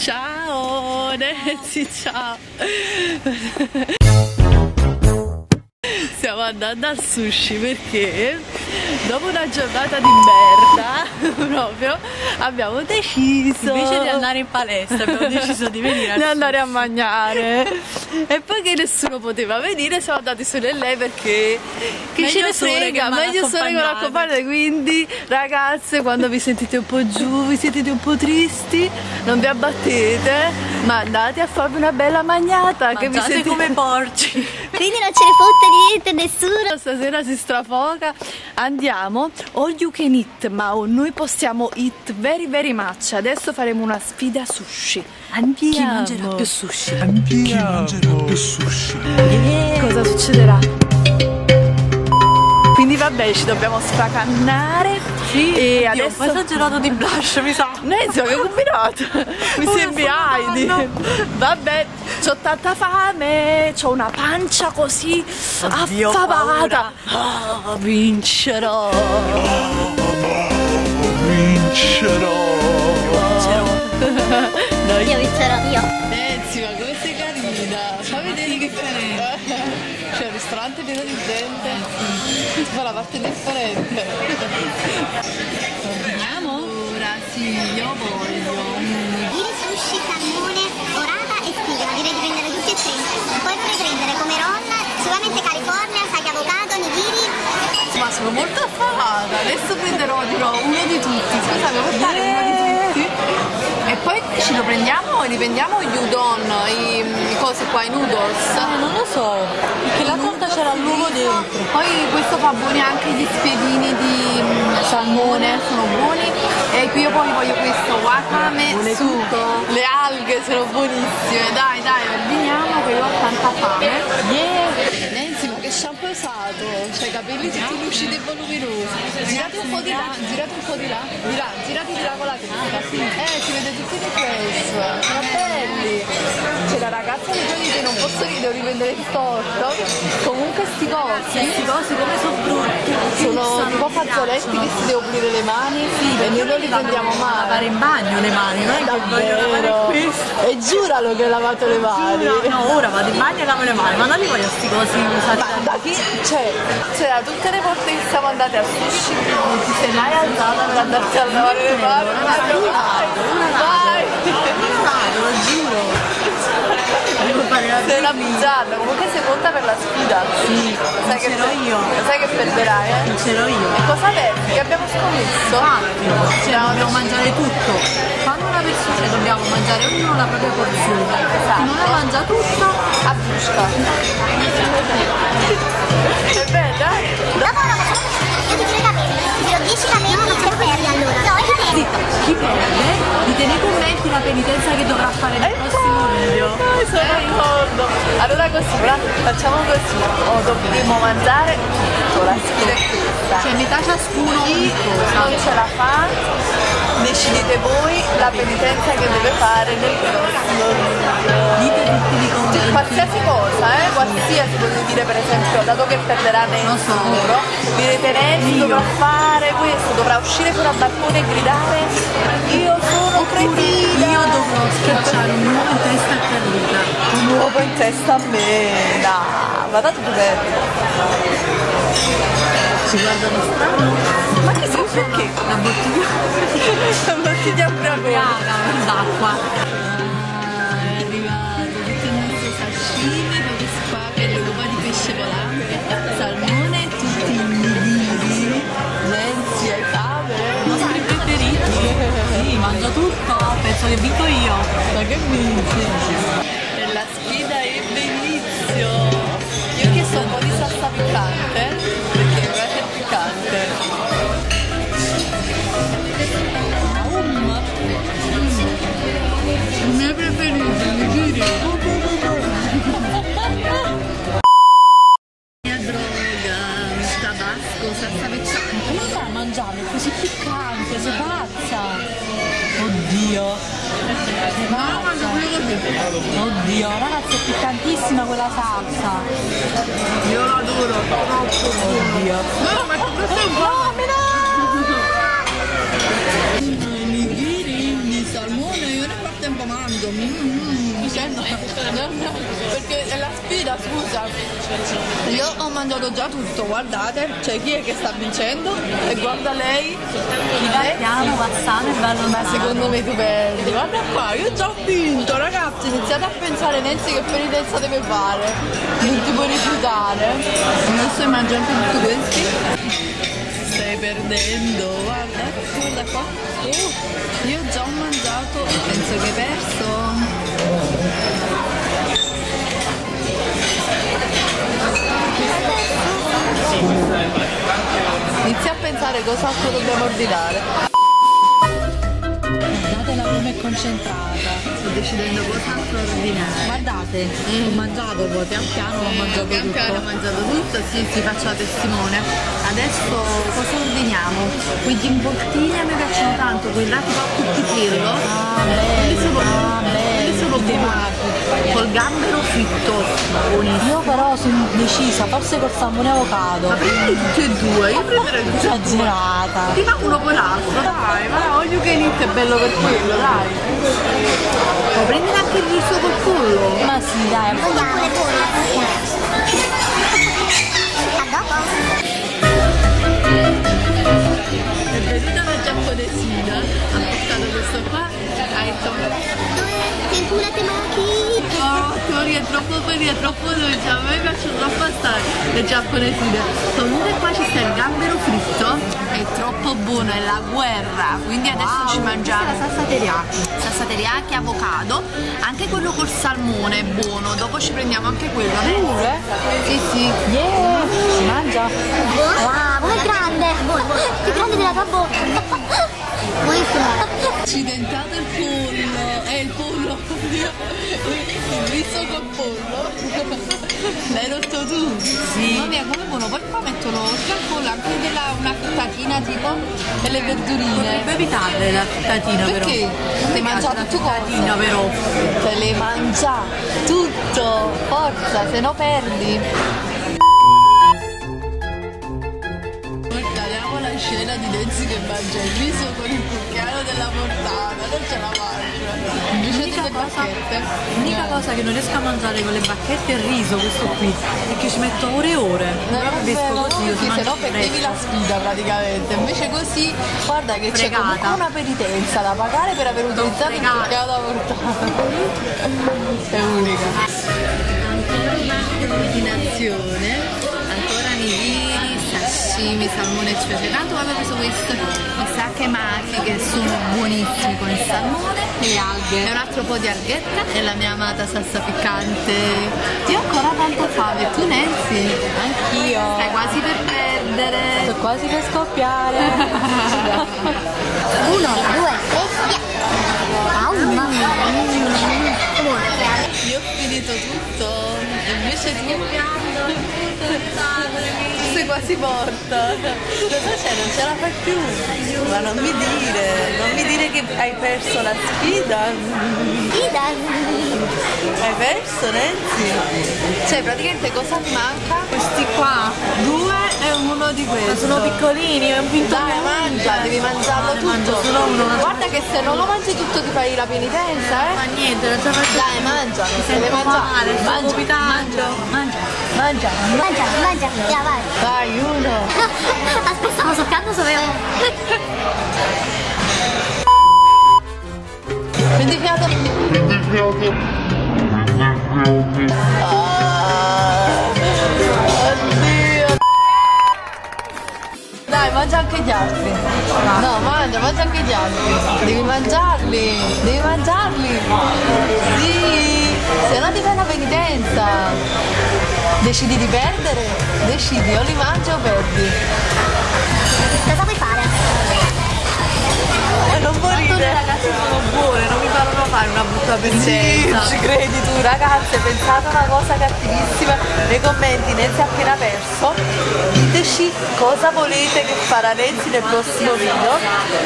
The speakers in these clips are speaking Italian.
Ciao Nancy, ciao. Stiamo andando al sushi perché dopo una giornata di merda proprio abbiamo deciso Invece di andare in palestra abbiamo deciso di venire di andare a sushi. mangiare e poi che nessuno poteva venire siamo andati solo in lei perché chi Meglio ce ne che frega meglio sole che non quindi ragazze quando vi sentite un po' giù vi sentite un po' tristi non vi abbattete ma andate a farvi una bella magnata che vi Mangiate sentite come porci. Quindi non ce ne fotte niente nessuno. Stasera si strafoca. Andiamo all you can eat, ma noi possiamo eat very very much. Adesso faremo una sfida sushi. Andiamo. Chi mangerà più sushi? Chi mangerà più sushi? Cosa succederà? Quindi vabbè, ci dobbiamo sfracannare. Sì, e Oddio, adesso ho esagerato di blush, mi sa. Nezio, che combinato? Mi Ora sembri Heidi. Vabbè, c'ho tanta fame, c'ho una pancia così Oddio, affamata. Ah, vincerò. Vincerò! Io vincerò io. Parte differente. Andiamo? Ora sì, io voglio. Nigiri, sushi, salmone, orata e spigola. Direi di prendere tutti e tre. Poi vorrei prendere come ron, sicuramente California, sake avocado, nigiri. Ma sono molto affamata, adesso prenderò dirò uno di tutti, scusa, devo portare uno di tutti. Poi ce lo prendiamo e riprendiamo gli udon, i, i cose qua, i noodles. Eh, non lo so, perché la torta c'era l'uovo dentro. Poi questo fa buoni anche gli spiedini di mm, salmone, sono buoni. E qui io poi voglio questo wakame Vuole su. tutto? Le alghe sono buonissime, dai dai, ordiniamo che io ho tanta fame. Yeah! Che shampoo hai usato? C'hai i capelli tutti lucidi e voluminosi. Girate un po' di là, girate un po' di là, di là, girati di là con la testa. Eh, si vede tutti i riflex. Sono belli. C'è la ragazza che giorni che non posso ridere, devo riprendere il torto. Comunque sti cosi Questi cosi come sono brutti. sono tipo mi fazzoletti che si devo pulire le mani e noi non li prendiamo lavare mai. in bagno le mani, non è che voglio lavare Davvero? questo. E giuralo che hai lavato le mani. No, ora vado in bagno e lavo le mani, ma non li voglio sti cosi usati da chi? Cioè, c'era tutte le volte che siamo andate a sushi, non ti sei mai alzata per andarti a lavare le mani? Vai, lo giuro. Sei una bizzarra, comunque sei pronta per la sfida. Sì, Sai che, vincerò io. sai che perderai, eh? Vincerò io. E cosa perdi? Che abbiamo scommesso? Infatti, cioè dobbiamo mangiare tutto. Quando una persona cioè, dobbiamo mangiare ognuno la propria porzione. Chi non la mangia tutta, A busca. E beh, dai. Dopo una cosa, io ti giro i capelli. Ti giro 10 capelli e ti perdi allora. No, io zitta, chi perde, dite nei commenti la penitenza che dovrà fare nel prossimo video. Dai, sono d'accordo. Allora così, facciamo così. O dobbiamo mangiare tutto, la sfida è questa. Cioè metà ciascuno Chi non ce la fa, decidete voi la penitenza che deve fare nel prossimo. Dite tutti nei commenti. Qualsiasi cosa, eh, qualsiasi voglio dire per esempio, dato che perderà Nancy Lo so. sicuro, direte Io. dovrà fare questo, dovrà uscire fuori al balcone e gridare io sono cretina. Io dovrò schiacciare un uovo in testa e perduta. Un uovo in testa a me. No, ma tanto perdi. Ci guardano strano. Ma che sa perché? La bottiglia La bottiglia ubriacone. raga, d'acqua. è arrivato tutto il nostro sashimi, qua che è l'uova di pesce volante, salmone e tutti i nigiri. Nancy, hai fame? I nostri preferiti. Sì, mangio tutto, penso che vinco io. Ma che vinci? Sfida ebbe inizio. Io ho chiesto un po' di salsa piccante, perché mi piace il piccante. Il mio preferito, nigiri. Mia droga, tabasco, salsa vezzante. Come fai a mangiarlo così piccante? Sei pazza? Oddio. Pazza. Oddio, ragazzi, è piccantissima quella salsa. Io lo adoro, troppo. Oddio. No, ma questo è un po'. No, mi dà! Nigiri di salmone, io nel frattempo mangio. Mm, dicendo no, no, perché è la sfida scusa. Io ho mangiato già tutto guardate cioè chi è che sta vincendo? E guarda lei. Chi va piano va sano e va ma secondo me tu perdi. Guarda qua io ho già vinto ragazzi iniziate a pensare Nancy che penitenza deve fare. Non ti puoi rifiutare. Non sto mangiando tutti questi. Stai perdendo guarda guarda qua. Uh, io già ho mangiato penso che hai perso Inizia a pensare cos'altro dobbiamo ordinare. Guardatela come è concentrata. Sto decidendo cos'altro ordinare. Guardate, ho mangiato poi pian piano ho mangiato Pian tutto. piano ho mangiato tutto, sì, sì, faccio la testimone. Adesso cosa ordiniamo? Quegli involtini a me piacciono tanto, quei là tipo a tutti frillo. Ah, bello, ah, quelli sono bello. buoni. Col gambero fritto, buonissimo. Io però sono indecisa, forse col salmone e avocado. Ma prendi tutti e due, io prenderei tutti e due. Esagerata. Prima uno poi l'altro, dai, ma olio che inizia è bello per quello, dai. Ma prendere anche il riso col pollo. Ma sì, dai, Vogliamo le pollo? È venuta una giapponesina, ha portato questo qua, ha detto Due tempura temaki. Oh, Tori è troppo carina, è troppo dolce, a me piacciono troppo assai le giapponesine. Comunque qua ci sta il gambero fritto, è troppo buono, è la guerra, quindi adesso ci mangiamo la salsa teriyaki. Salsa teriyaki, avocado, anche quello col salmone è buono, dopo ci prendiamo anche quello. Pure? Sì, sì. Yeah, si mangia. Wow! Buonissimo! Accidentato il pollo, è il pollo, il riso col pollo. L'hai rotto tu? Sì. Mamma mia, come buono, poi qua mettono oltre al pollo anche della, una frittatina tipo delle verdurine. Potrebbe evitarle la frittatina però. Perché? Ti mangia tutto frittatina cosa? però. Te le mangia tutto, forza, se no perdi. Scena di Nancy che mangia il riso con il cucchiaio della portata, non ce la. Invece L'unica cosa, bacchette. l'unica cosa che non riesco a mangiare con le bacchette è il riso, questo qui, è che ci metto ore e ore. Non è vero, così, così, si se no perdevi la sfida praticamente. Invece così, guarda che c'è comunque una penitenza da pagare per aver utilizzato il cucchiaio da portata. È unica. Ancora un'altra ordinazione, ancora nigiri, sashimi, salmone eccetera. Tanto avevo preso questo, i sake maki che sono buonissimi con il salmone. Le alghe. E un altro po' di alghetta e la mia amata salsa piccante. Io ho ancora tanta fame, tu Nancy? Anch'io. Stai quasi per perdere. Sto quasi per scoppiare. Uno, due, tre, via! Mamma mia! Io ho finito tutto, e invece tu quasi morta. Cosa c'è? Non ce la fai più. Ma non mi dire, non mi dire che hai perso la sfida. Ida! Hai perso Nancy? Cioè praticamente cosa ti manca? Questi qua, due e uno di questi. Sono piccolini, ho vinto Dai, mangia, devi mangiarlo mangio tutto. solo uno, Guarda che se non lo mangi tutto ti fai la penitenza, eh. Ma niente, non ce la faccio Dai, mangia, Mi deve sento mangiare. male, Mangia, vomitando. Mangia. Mangia. Mangia, mangia! Via, vai! Dai, uno. Aspetta, stavo soccando, sapevo! Prendi fiato. Ah, anche gli altri. No, mangia, mangia anche gli altri. Devi mangiarli, devi mangiarli. Sì, se no ti fai una penitenza. Decidi di perdere? Decidi, o li mangi o perdi. Cosa vuoi fare? Fare una brutta pendenza. ci credi tu ragazze, pensate una cosa cattivissima nei commenti, Nancy ha appena perso, diteci cosa volete che farà Nancy nel prossimo video.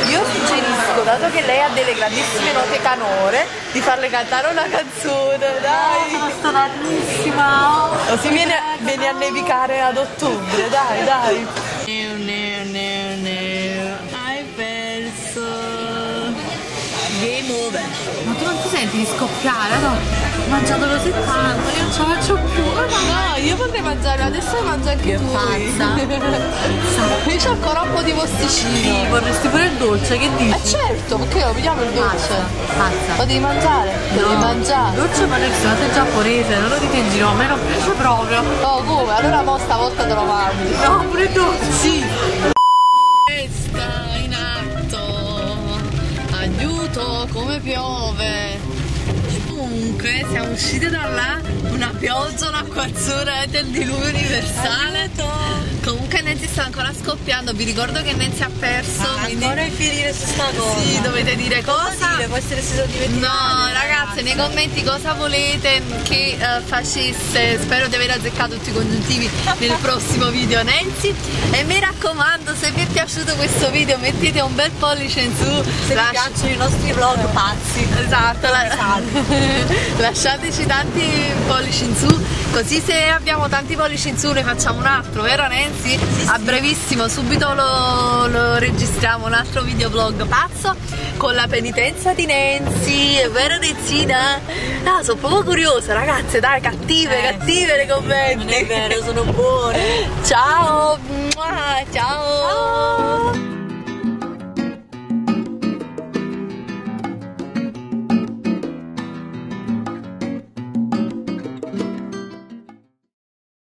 Io suggerisco, dato che lei ha delle grandissime note canore, di farle cantare una canzone, dai! Sono stonatissima. Così viene, viene a nevicare ad ottobre, dai, dai! Di scoppiare, no? Ho mangiato così tanto, io non ce la faccio più. No, io potrei mangiare, adesso mangi anche Che tu. pazza. Io c'ho ancora un po' di Sì, posticino. vorresti pure il dolce, che dici? Eh certo, perché lo pigliamo il dolce? Pazza. Lo devi mangiare, lo devi mangiare. Dolce ma ristorante giapponese, non lo dite in giro, a me non piace proprio. No, come? Allora mo stavolta te lo mangi. No, pure dolce. Sì. In atto. Aiuto, come piove. Comunque siamo usciti da là, una pioggia, un'acquazzone del diluvio universale. Comunque Nancy sta ancora scoppiando, vi ricordo che Nancy ha perso. quindi... finire su sta cosa. Sì, dovete dire cosa. può essere stato divertente. No, ragazze, nei commenti cosa volete che eh, facesse? Spero di aver azzeccato tutti i congiuntivi nel prossimo video Nancy. E mi raccomando, se vi è piaciuto questo video mettete un bel pollice in su. Se vi lasci- piacciono i nostri vlog pazzi. Esatto, la- lasciateci tanti pollici in su, così se abbiamo tanti pollici in su ne facciamo un altro, vero Nancy? A brevissimo, subito lo, lo registriamo un altro videoblog pazzo con la penitenza di Nancy, vero Nenzina? Ah, sono proprio curiosa ragazze, dai, cattive, Eh, cattive le commenti. Non è vero, sono buone. Ciao, Mua, ciao.